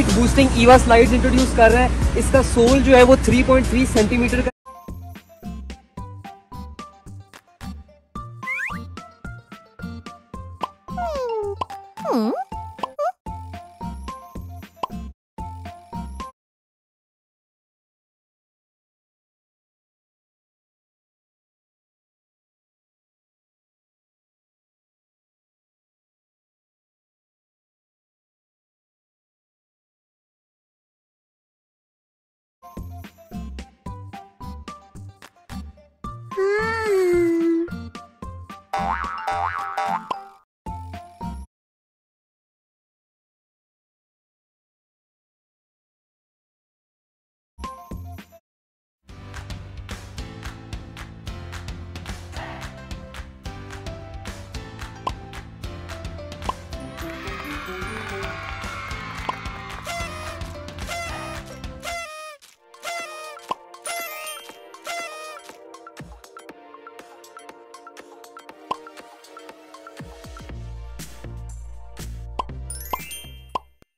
Hit boosting ईवा slide introduce कर रहे हैं इसका सोल जो है वो 3.3 सेंटीमीटर का Hmm?